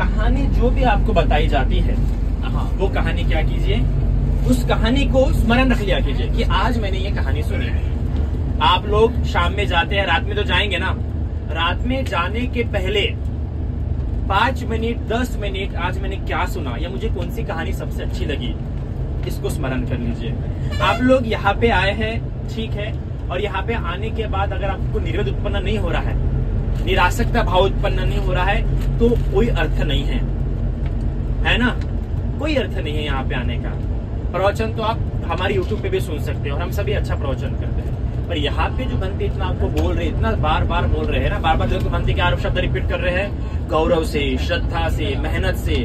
कहानी जो भी आपको बताई जाती है हाँ। वो कहानी क्या कीजिए? उस कहानी को स्मरण रख लिया कीजिए कि आज मैंने ये कहानी सुनी है। आप लोग शाम में जाते हैं रात में तो जाएँगे ना? रात में जाने के पहले पाँच मिनट दस मिनट आज मैंने क्या सुना? या मुझे कौन सी कहानी सबसे अच्छी लगी? इसको स्मरण कर लीजिए। आप लोग यहाँ पे आए हैं ठीक है? और यहाँ पे आने के बाद अगर आपको निर्वेद उत्पन्न नहीं हो रहा है निरासकता भाव उत्पन्न नहीं हो रहा है तो कोई अर्थ नहीं है। है ना? कोई अर्थ नहीं है यहाँ पे आने का। प्रवचन तो आप हमारे यूट्यूब पे भी सुन सकते हैं और हम सभी अच्छा प्रवचन करते हैं। पर यहाँ पे जो बनते इतना आपको बोल रहे, इतना बार बार बोल रहे हैं ना बार बार जो बनते के आरोप शब्द रिपीट कर रहे हैं, गौरव से, श्रद्धा से, मेहनत से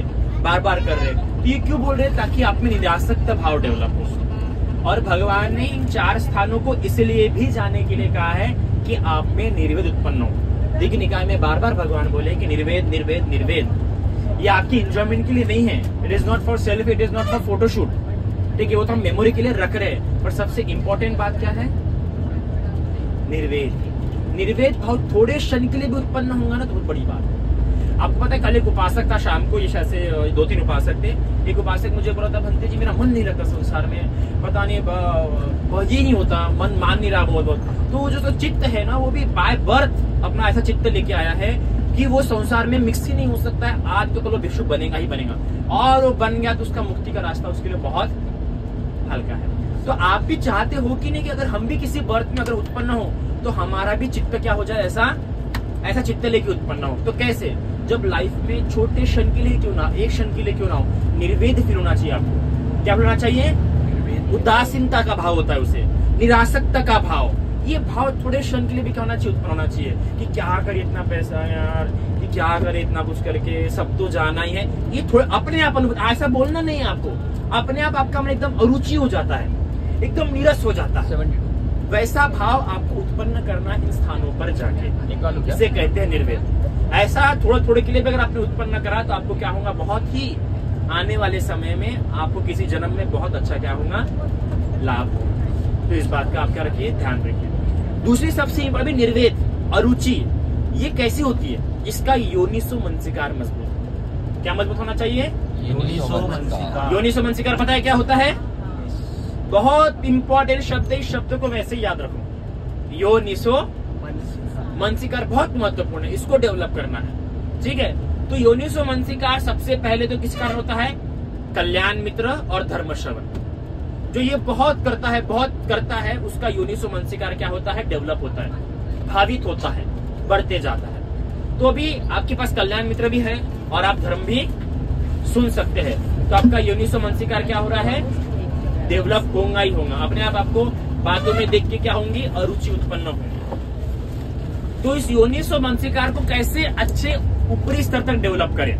बार बार कर रहे हैं। तो ये क्यों बोल रहे हैं? ताकि आप में निरासक्त भाव डेवलप हो और भगवान ने इन चार स्थानों को इसलिए भी जाने के लिए कहा है कि आप में निर्वेद उत्पन्न हो। दिग निकाय में बार बार भगवान बोले कि निर्वेद निर्वेद निर्वेद। ये आपकी इंजॉयमेंट के लिए नहीं है। It is not for self it is not for photoshoot ठीक है, वो तो हम मेमोरी के लिए रख रहे हैं। पर सबसे इंपॉर्टेंट बात क्या है? निर्वेद। निर्वेद भाव थोड़े क्षण के लिए भी उत्पन्न होगा ना तो बहुत बड़ी बात है। आपको पता है, कल एक उपासक था, शाम को ये शायद से दो तीन उपासक थे। एक उपासक मुझे बोला था, भंते जी, मेरा मन नहीं रहता संसार में। पता नहीं ये नहीं होता, मन मान नहीं रहा बहुत बहुत। तो जो तो चित्त है ना, वो भी बाय बर्थ अपना ऐसा चित्त लेके आया है कि वो संसार में मिक्स ही नहीं हो सकता है। आज तो कलो भिक्षु बनेगा ही बनेगा। और वो बन गया तो उसका मुक्ति का रास्ता उसके लिए बहुत हल्का है। तो आप भी चाहते हो कि नहीं कि अगर हम भी किसी बर्थ में अगर उत्पन्न हो तो हमारा भी चित्त क्या हो जाए ऐसा? ऐसा चित्त लेके उत्पन्न हो। तो कैसे? जब लाइफ में छोटे क्षण के लिए क्यों ना एक क्षण के लिए क्यों ना हो निर्वेद फील होना चाहिए आपको। क्या होना चाहिए? उदासीनता का भाव होता है उसे। निरासकता का भाव। ये भाव थोड़े क्षण के लिए भी क्या होना चाहिए उत्पन्न होना चाहिए। कि क्या करे इतना पैसा यार? कि क्या करे इतना कुछ करके? सब तो जाना ही है। ये थोड़ा अपने आप अनुभव ऐसा बोलना नहीं है आपको। अपने आप आपका मन एकदम अरुचि हो जाता है। एकदम नीरस हो जाता है। वैसा भाव आपको उत्पन्न करना इन स्थानों पर जाके इसे कहते हैं निर्वेद। ऐसा थोड़ा थोड़े के लिए भी अगर आपने उत्पन्न करा तो आपको क्या होगा? बहुत ही आने वाले समय में आपको किसी जन्म में बहुत अच्छा क्या होगा? लाभ होगा। तो इस बात का आप क्या रखिए? ध्यान रखिए। दूसरी सबसे अभी निर्वेद अरुचि ये कैसी होती है? इसका योनिसो मनसिकार मज़बूत। क्या मज़बूत होना चाहिए? योनिसो मनसिकार पता है क्या होता है? बहुत इंपॉर्टेंट शब्द है, इस शब्द को वैसे याद रखो। यो निसो मनसिकार बहुत महत्वपूर्ण है, इसको डेवलप करना है। ठीक है? तो योनिसो मनसिकार सबसे पहले तो किस कारण होता है? कल्याण मित्र और धर्म श्रवण जो ये बहुत करता है, बहुत करता है, उसका योनिसो मनसिकार क्या होता है? डेवलप होता है। भावित होता है, बढ़ते जाता है। तो अभी आपके पास कल्याण मित्र भी है और आप धर्म भी सुन सकते हैं। तो आपका योनिसो मनसिकार क्या हो रहा है? डेवलप होगा ही होगा अपने आप आपको बातों में देख के क्या होंगी? अरुचि उत्पन्न होंगी। तो इस योनिसो मानसिकार को कैसे अच्छे ऊपरी स्तर तक डेवलप करें?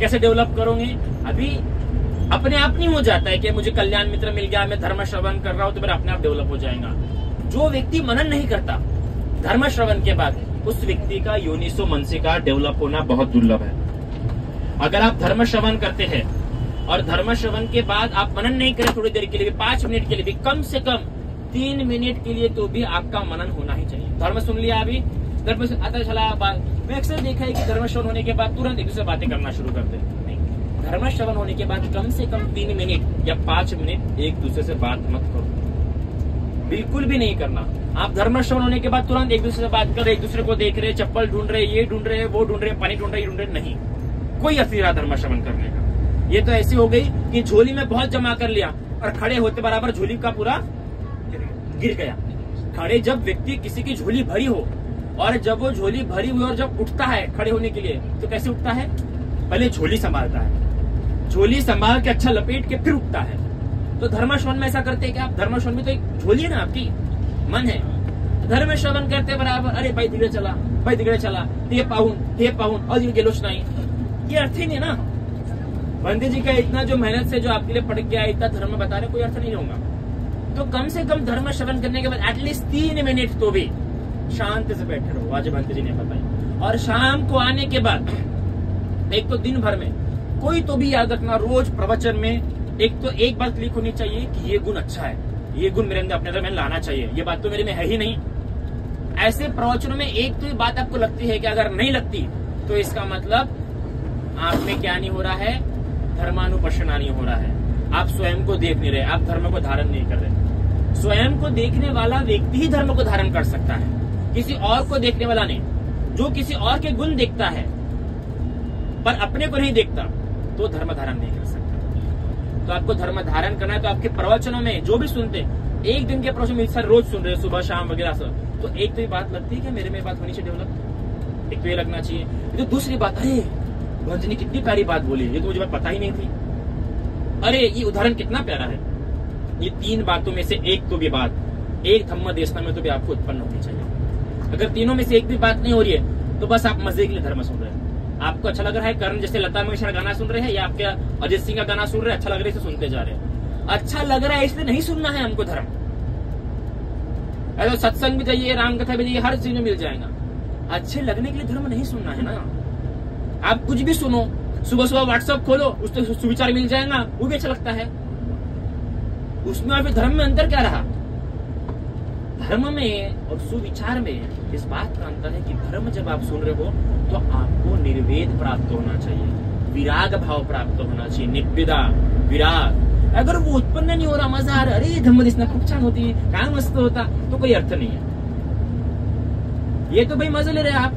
कैसे डेवलप करोगे? अभी अपने आप नहीं हो जाता है कि मुझे कल्याण मित्र मिल गया, मैं धर्म श्रवण कर रहा हूँ तो मेरा अपने आप डेवलप हो जाएगा। जो व्यक्ति मनन नहीं करता, धर्म श्रवण के बाद, उस व्यक्ति का योनिसो मनसिकार डेवलप होना बहुत दुर्लभ है। अगर आप धर्म श्रवण करते हैं और धर्म श्रवण के बाद आप मनन नहीं करें थोड़ी देर के लिए पाँच मिनट के लिए भी, कम से कम तीन मिनट के लिए तो भी आपका मनन होना ही चाहिए। धर्म सुन लिया अभी? धर्म आता चला मैं अक्सर देखा है कि धर्म श्रवण होने के बाद तुरंत एक दूसरे बातें करना शुरू कर दे धर्म श्रवण होने के बाद कम से कम तीन मिनट या पाँच मिनट एक दूसरे से बात मत करो। बिल्कुल भी नहीं करना। आप धर्म श्रवण होने के बाद तुरंत एक दूसरे से बात कर रहे, एक दूसरे को देख रहे, चप्पल ढूंढ रहे, ये ढूंढ रहे, वो ढूंढ रहे, पानी ढूंढ रहे, ये ढूंढ रहे, नहीं। कोई असली धर्म श्रवण करने का। ये तो ऐसी हो गई कि झोली में बहुत जमा कर लिया और खड़े होते बराबर झोली का पूरा गिर गया। खड़े जब व्यक्ति किसी की झोली भरी हो और जब वो झोली भरी हुई और जब उठता है खड़े होने के लिए तो कैसे उठता है? पहले झोली संभालता है। झोली संभाल के अच्छा लपेट के फिर उठता है। तो धर्मश्रमण में ऐसा करते हैं क्या आप? धर्म में तो एक झोली है ना आपकी? मन है। धर्म श्रवण करते बराबर, अरे भाई धीरे चला, भाई धीरे चला हे पाहून पाहून, और गेलोच नहीं। ये अर्थ ही नहीं ना। पंडित जी का इतना जो मेहनत से जो आपके लिए पढ़ गया इतना धर्म बता रहे, कोई अर्थ नहीं होगा। तो कम से कम धर्म श्रवण करने के बाद एटलीस्ट तीन मिनट तो भी शांत से बैठे रहो आज भंत जी ने बताई। और शाम को आने के बाद, एक तो दिन भर में, कोई तो भी याद रखना, रोज प्रवचन में एक तो एक बात क्लिक होनी चाहिए कि ये गुण अच्छा है, ये गुण मेरे अंदर, अपने अंदर में लाना चाहिए, ये बात तो मेरे में है ही नहीं। ऐसे प्रवचनों में एक तो बात आपको लगती है कि अगर नहीं लगती तो इसका मतलब आप में क्या नहीं हो रहा है धर्मानुपशना नहीं हो रहा है। आप स्वयं को देख नहीं रहे, आप धर्म को धारण नहीं कर रहे। स्वयं को देखने वाला व्यक्ति ही धर्म को धारण कर सकता है। किसी और को देखने वाला नहीं। जो किसी और के गुण देखता है, पर अपने को नहीं देखता तो धर्म धारण नहीं कर सकता। तो आपको धर्म धारण करना है तो आपके प्रवचनों में जो भी सुनते, एक दिन के प्रवचन सर रोज सुन रहे, सुबह, शाम वगैरह सब तो एक तो ये बात लगती है कि मेरे में बात होनी चाहिए, डेवलप। एक तो ये लगना चाहिए। तो दूसरी बात, अरे भंज ने कितनी प्यारी बात बोली, ये तो मुझे पता ही नहीं थी। अरे, ये उदाहरण कितना प्यारा है। ये तीन बातों में से एक तो भी बात, एक धम्म देशना में तो भी आपको उत्पन्न होनी चाहिए। अगर तीनों में से एक भी बात नहीं हो रही है तो बस आप मज़े के लिए धर्म सुन रहे हैं। आपको अच्छा लग रहा है करण जैसे लता मंगेशकर गाना सुन रहे हैं, या आपके अजित सिंह का गाना सुन रहे हैं अच्छा लग रहा है सुनते जा रहे हैं। अच्छा लग रहा है, इसलिए नहीं सुनना है हमको धर्म। अरे सत्संग भी जाइए राम कथा भी जाइए, हर चीज़ में मिल जाएगा। अच्छे लगने के लिए धर्म नहीं सुनना है ना। आप कुछ भी सुनो, सुबह सुबह व्हाट्सएप खोलो उस तो सुविचार मिल जाएगा, वो भी अच्छा लगता है। उसमें और धर्म में अंतर क्या रहा? धर्म में और सुविचार में इस बात का अंतर है कि धर्म जब आप सुन रहे हो तो आपको निर्वेद प्राप्त होना चाहिए, विराग भाव प्राप्त होना चाहिए निविदा विराग। अगर वो उत्पन्न नहीं हो रहा, मज़ा आ रहा, अरे, धम्म दिसना खूब छान होती काय मस्त होता तो कोई अर्थ नहीं है। ये तो भाई मज़ा ले रहे आप।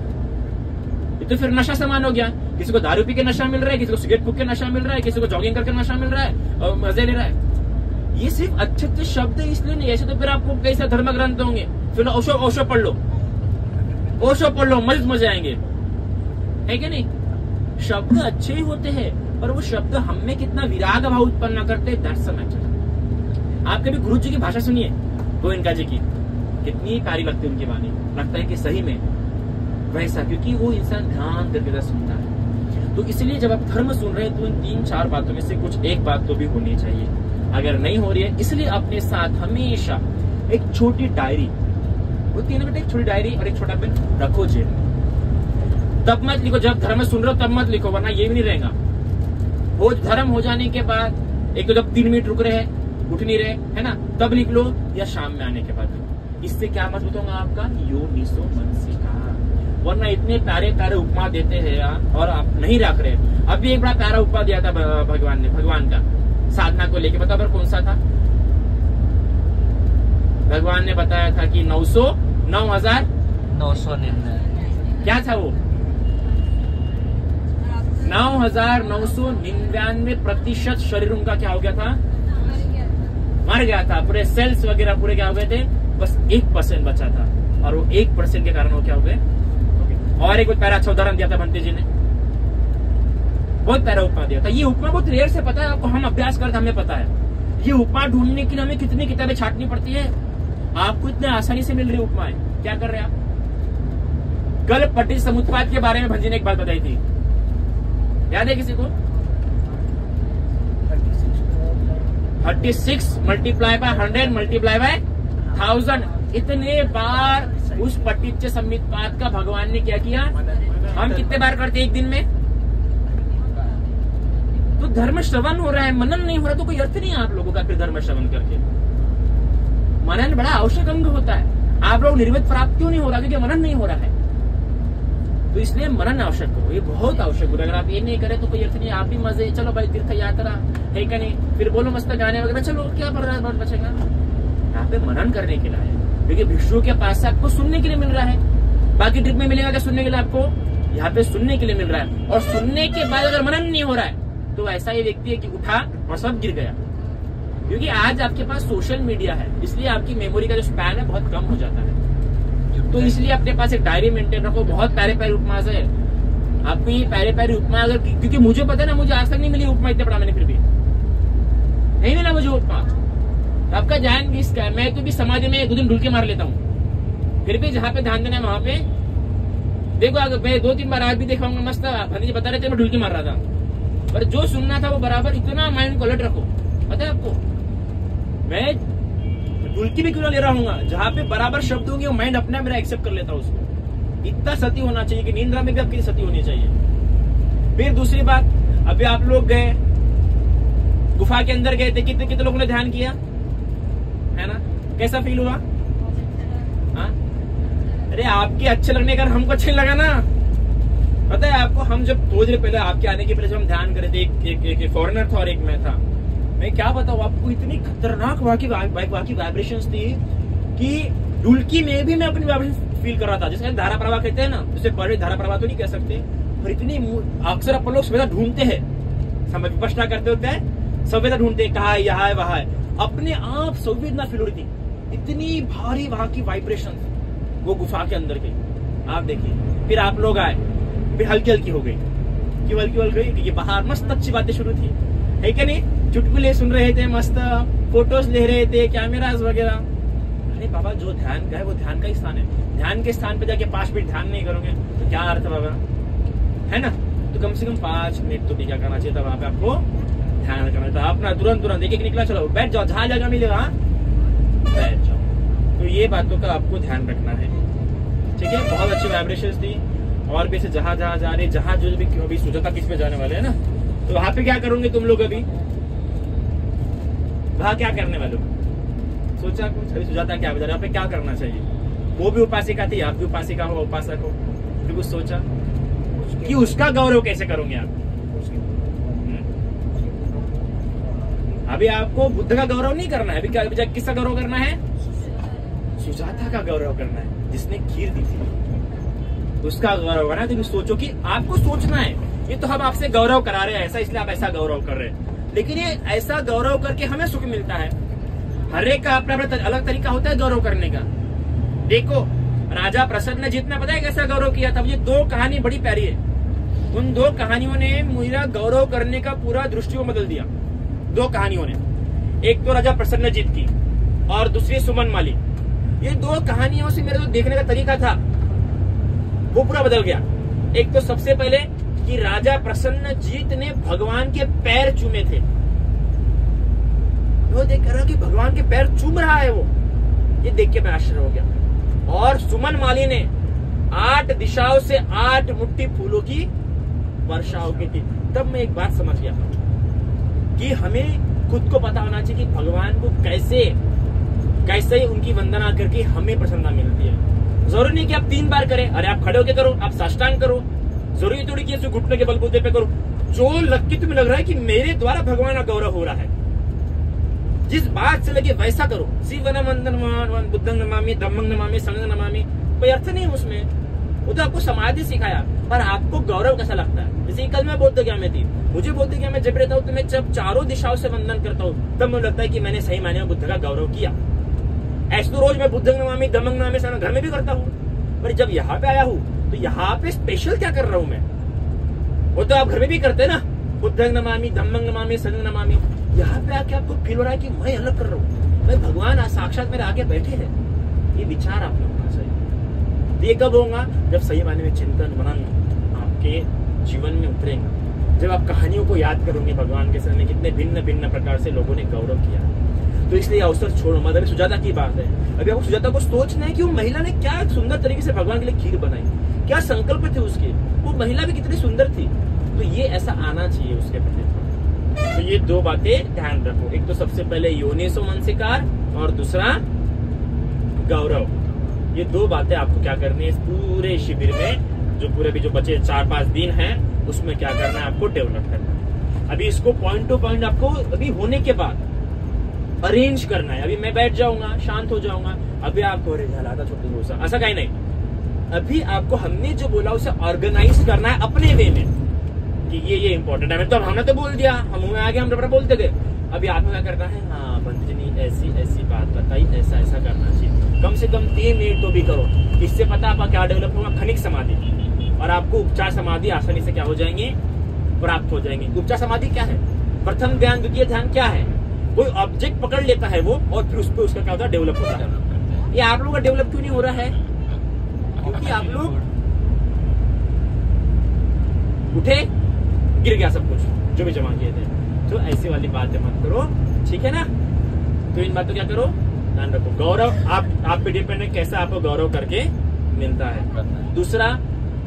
तो फिर नशा समान हो गया किसी को दारू पी के नशा मिल रहा है, किसी को सिगरेट फूक के नशा मिल रहा है, किसी को जॉगिंग करके नशा मिल रहा है, और मज़े ले रहा है। ये सिर्फ़ अच्छे अच्छे शब्द है, इसलिए नहीं, ऐसे तो फिर आपको कैसे धर्म ग्रंथ होंगे। फिर ओशो ओशो पढ़ लो। ओशो पढ़ लो मज मज़े आएँगे। है क्या नहीं? शब्द अच्छे ही होते हैं, पर वो शब्द हम में कितना विराग भाव उत्पन्न करते हैं दैट्स मैटर आप कभी गुरु जी की भाषा सुनिए गोविंदा जी की। कितनी प्यारी लगती है उनकी वाणी। लगता है कि सही में वैसा क्योंकि वो इंसान ध्यान करके सुनता है। तो इसलिए जब आप धर्म सुन रहे हैं तो इन तीन चार बातों में से कुछ एक बात तो भी होनी चाहिए। अगर नहीं हो रही है, इसलिए अपने साथ हमेशा एक छोटी डायरी, वो तीन मिनट एक छोटी डायरी और एक छोटा पेन रखो जेब तब मत लिखो, जब धर्म सुन रहे हो, तब मत लिखो, वरना ये भी नहीं रहेगा। वो धर्म हो जाने के बाद, एक तो जब तीन मिनट रुक रहे हैं, उठ नहीं रहे, है ना, तब लिख लो या शाम में आने के बाद। इससे क्या मज़बूत होगा आपका? यो निसो मनसिका वरना इतने प्यारे प्यारे उपमा देते हैं और आप नहीं रख रहे। अभी एक बड़ा प्यारा उपमा दिया था भगवान ने भगवान का साधना को लेके। बता पर कौन सा था? भगवान ने बताया था कि नौ सौ नौ हज़ार। नौ सौ निन्यानवे। क्या था वो? नौ हज़ार नौ सौ निन्यानवे प्रतिशत शरीर उनका क्या हो गया था? मर गया था। पूरे सेल्स वगैरह पूरे क्या हो गए थे? बस एक परसेंट बचा था। और वो एक परसेंट के कारण वो क्या हो गए? और एक बहुत प्यारा अच्छा उदाहरण दिया था भंते जी ने। बहुत प्यारा उपमा दिया था। ये उपमा बहुत रेयर से पता है, आपको हम अभ्यास करते हमें पता है। ये उपमा ढूँढने के लिए हमें कितनी किताबें छाटनी पड़ती है? आपको इतने आसानी से मिल रही उपमा है क्या कर रहे हैं आप? कल पट्टी समुत्पाद के बारे में भंजी ने एक बात बताई थी। याद है किसी को? Thirty six multiply by hundred multiply by thousand इतने बार उस पटिच्य संबित का भगवान ने क्या किया? हम कितने बार करते एक दिन में? तो धर्म श्रवण हो रहा है, मनन नहीं हो रहा तो कोई अर्थ नहीं है आप लोगों का फिर धर्म श्रवण करके। मनन बड़ा आवश्यक अंग होता है। आप लोग निर्मित प्राप्त क्यों नहीं हो रहा? क्योंकि मनन नहीं हो रहा है। तो इसलिए मनन आवश्यक हो, ये बहुत आवश्यक हो। अगर आप ये नहीं करें तो कोई अर्थ नहीं आप भी मज़े, चलो भाई तीर्थ यात्रा है क्या नहीं? फिर बोलो मस्त गाने वगैरह। चलो, क्या पड़ रहा है? बचेगा यहाँ पे मनन करने के लिए है क्योंकि भिक्षु के पास से आपको सुनने के लिए मिल रहा है। बाकी ट्रिप में मिलेगा क्या सुनने के लिए आपको? यहाँ पे सुनने के लिए मिल रहा है। और सुनने के बाद अगर मनन नहीं हो रहा है तो ऐसा ये व्यक्ति है कि उठा और सब गिर गया। क्योंकि आज आपके पास सोशल मीडिया है, इसलिए आपकी मेमोरी का जो स्पैन है बहुत कम हो जाता है। तो इसलिए अपने पास एक डायरी मेंटेन रखो, बहुत प्यारे प्यारे उपमा है आपको ये प्यारे प्यारे उपमा अगर, क्योंकि मुझे पता है ना, मुझे आज तक नहीं मिली उपमा, इतने बड़ा मैंने फिर भी। नहीं मिला मुझे उपमा। आपका ध्यान किसका है? मैं तो भी समाज में दो दिन ढुल के मार लेता हूँ। फिर भी जहाँ पे ध्यान देना है, वहाँ पे देखो, अगर मैं दो तीन बार आज भी देखा मस्त जी बता रहे थे, मैं ढुलकी मार रहा था। पर जो सुनना था वो बराबर इतना माइंड को अलर्ट रखो। पता है आपको? मैं ढुलकी भी क्यों ले रहा हूँ? जहाँ पे बराबर शब्द होंगे वो माइंड अपने मेरा एक्सेप्ट कर लेता उसको। इतना सती होना चाहिए कि नींद्रा में भी आपकी सती होनी चाहिए। फिर दूसरी बात, अभी आप लोग गए, गुफा के अंदर गए थे, कितने कितने लोगों ने ध्यान किया? है ना? कैसा फील हुआ? हा? अरे आपके अच्छे लगने का हमको अच्छे लगा ना। पता है आपको हम जब थोड़ी देर पहले आपके आने के पहले जब हम ध्यान करे थे एक, एक, एक, एक फॉरनर था और एक मैं था। मैं क्या बताऊ आपको इतनी खतरनाक वहाँ की वहाँ वाइब्रेशन थी कि डुलकी में भी मैं अपनी वाइब्रेशन फील कर रहा था। जैसे धारा प्रवाह कहते हैं ना उसे पढ़े धारा प्रवाह तो नहीं कह सकते पर इतनी अक्सर अपन लोग सवेदा ढूंढते हैं। विपसना करते होते हैं संवेदना ढूंढते हैं कहा है यहाँ है वहाँ है। अपने आप संवेदना फील हो रही थी इतनी भारी वहाँ की वाइब्रेशन वो गुफा के अंदर की आप देखिए, फिर आप लोग आए। फिर हल्की हल्की हो गई। क्यों हल्की हल्की गई? क्योंकि बाहर मस्त अच्छी बातें शुरू थी। है क्या नहीं? चुटकुले सुन रहे थे, मस्त फ़ोटोज़ ले रहे थे कैमराज वगैरह। अरे बाबा, जो ध्यान का है, वो ध्यान का ही स्थान है। ध्यान के स्थान पे जाके पाँच मिनट ध्यान नहीं करोगे तो क्या अर्थ है बाबा? है ना? तो कम से कम पाँच मिनट तो क्या करना चाहिए था वहाँ पे आपको। ध्यान था। अपना तुरंत तुरंत एक एक निकला चलो बैठ जाओ जहाँ जगह मिलेगा बैठ जाओ। तो ये बातों का आपको ध्यान रखना है। ठीक है? बहुत अच्छी वाइब्रेशन थी। और भी जहाँ जहाँ जा रहे जहाँ जो भी अभी किस पे जाने वाले है ना? तो वहाँ पे क्या करोगे तुम लोग अभी? वहाँ क्या करने वाले सोचा कुछ? अभी सुझाता क्या बता रहे पे क्या करना चाहिए? वो भी उपासिका थी आप भी उपासिका हो उपासक हो। फिर कुछ सोचा? कि उसका गौरव कैसे करोगे आप? अभी आपको बुद्ध का गौरव नहीं करना है। अभी किसका गौरव करना है? सुजाता का गौरव करना है, जिसने खीर दी थी। उसका गौरव करना है तो सोचो कि आपको सोचना है। ये तो हम आपसे गौरव करा रहे हैं, ऐसा इसलिए आप ऐसा गौरव कर रहे हैं। लेकिन ये ऐसा गौरव करके हमें सुख मिलता है। हर एक का अपना अपना अलग तरीका होता है गौरव करने का। देखो, राजा प्रसन्न ने जितना पता है कैसा गौरव किया था? ये दो कहानी बड़ी प्यारी है। उन दो कहानियों ने मेरा गौरव करने का पूरा दृष्टि को बदल दिया। दो कहानियों ने। एक तो राजा प्रसन्नजीत की और दूसरी सुमन माली ये दो कहानियों से मेरा जो देखने का तरीका था। वो पूरा बदल गया। एक तो सबसे पहले कि राजा प्रसन्न जीत ने भगवान के पैर चूमे थे। वो देख रहा कि भगवान के पैर चूम रहा है वो। ये देख के मैं आश्चर्य हो गया। और सुमन माली ने आठ दिशाओं से आठ मुट्ठी फूलों की वर्षा हो गई थी। तब मैं एक बात समझ गया कि हमें खुद को पता होना चाहिए कि भगवान को कैसे कैसे उनकी वंदना करके हमें प्रसन्नता मिलती है। ज़रूरी नहीं कि आप तीन बार करें, अरे आप खड़े होकर करो, आप साष्टांग करो, ज़रूरी थोड़ी कि घुटने के बलबूते पे करो। जो लग तुम्हें लग रहा है कि मेरे द्वारा भगवान का गौरव हो रहा है, जिस बात से लगे वैसा करो। शिव मंदन बुद्धंग नमामी धम्मंग नमामी संग नमामी कोई अर्थ नहीं उसमें। वो तो आपको समाधि सिखाया। पर आपको गौरव कैसा लगता है? जैसे कल मैं बौद्ध ज्ञान में थी? मुझे बौद्ध ज्ञान में जब रहता हूँ तो मैं जब चारों दिशाओं से वंदन करता हूँ, तब मुझे लगता है कि मैंने सही मायने में बुद्ध का गौरव किया। ऐसे तो रोज मैं बुद्ध नमामी दमंग नामी नमामी घर में भी करता हूँ। पर जब यहाँ पे आया हूँ तो यहाँ पे स्पेशल क्या कर रहा हूँ मैं? वो तो आप घर में भी करते ना? बुद्ध नमामी दमंग नमामी संग नमामी यहाँ पे आके आपको फील हो रहा है कि मैं अलग कर रहा हूँ। मैं भगवान साक्षात मेरे आगे बैठे हैं। ये विचार आप होना चाहिए ये कब होगा? जब सही मायने में चिंतन, मनन आपके जीवन में उतरेंगे। जब आप कहानियों को याद करोगे भगवान के सामने, कितने भिन्न भिन्न प्रकार से लोगों ने गौरव किया। तो इसलिए अवसर छोड़ो। मतलब सुजाता की बात है। अभी आपको सुजाता को सोचना है कि वो महिला ने क्या सुंदर तरीके से भगवान के लिए खीर बनाई। क्या संकल्प थे उसके? वो महिला भी कितनी सुंदर थी। तो ये ऐसा आना चाहिए उसके प्रति। तो ये दो बातें ध्यान रखो। एक तो सबसे पहले योनिसो मनसिकार और दूसरा गौरव। ये दो बातें आपको क्या करनी है? पूरे शिविर में जो पूरे भी जो बचे चार पाँच दिन है, उसमें क्या करना है आपको डेवलप करना है। अभी इसको पॉइंट टू पॉइंट आपको अभी होने के बाद अरेंज करना है। अभी मैं बैठ जाऊँगा, शांत हो जाऊँगा, अभी आपको अरे था छोटे दोस्त ऐसा कहीं नहीं। अभी आपको हमने जो बोला उसे ऑर्गेनाइज करना है अपने वे में कि ये ये इंपॉर्टेंट है। तो हमने तो बोल दिया। हम में आगे, हम डबरा बोलते गए अभी आपको क्या करना है? हाँ बंदजनी ऐसी ऐसी बात बताई, ऐसा ऐसा करना चाहिए। कम से कम तीन मिनट तो भी करो। इससे पता आपका क्या डेवलप होगा? खनिक समाधि। और आपको उपचार समाधि आसानी से क्या हो जाएँगे? प्राप्त हो जाएँगे। उपचार समाधि क्या है? प्रथम ध्यान, द्वितीय ध्यान क्या है? कोई ऑब्जेक्ट पकड़ लेता है वो और फिर उस पर उसका क्या होता है? डेवलप होता है। ये आप लोगों का डेवलप क्यों नहीं हो रहा है? क्योंकि आप लोग उठे, गिर गया सब कुछ, जो भी जमा किए थे। तो ऐसी वाली बातें मत करो, ठीक है ना? तो इन बातों क्या करो? ध्यान रखो। गौरव, आप आप पे डिपेंड है कैसा आपको गौरव करके मिलता है। दूसरा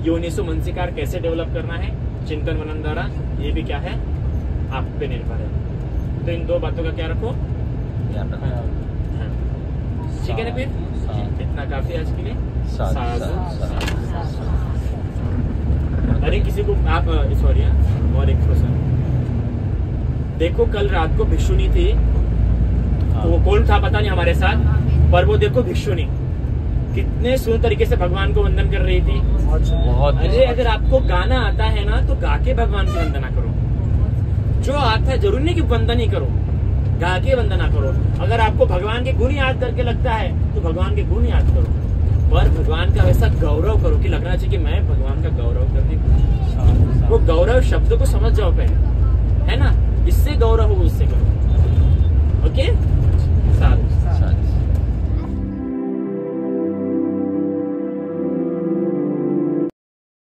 योनिसो मनसिकार कैसे डेवलप करना है चिंतन मनन द्वारा ये भी क्या है आप पे निर्भर है। तो इन दो बातों का क्या रखो? ध्यान रखो। हाँ। ठीक है ना फिर? इतना काफ़ी आज के लिए। अरे किसी को आप सॉरी और एक क्वेश्चन देखो कल रात को भिक्षुनी थी। वो कौन था पता नहीं हमारे साथ पर वो देखो भिक्षुनी कितने सुंदर तरीके से भगवान को वंदन कर रही थी। बहुत अरे अगर आपको गाना आता है ना तो गा के भगवान की वंदना करो। जो आता है ज़रूरी नहीं कि वंदन ही करो। गा के वंदना करो। अगर आपको भगवान के गुण याद करके लगता है तो भगवान के गुण याद करो। पर भगवान का वैसा गौरव करो कि लगना चाहिए कि मैं भगवान का गौरव करती हूँ। वो गौरव शब्द को समझ जाओ पहले। है ना? इससे गौरव हो उससे करो। ओके? सारू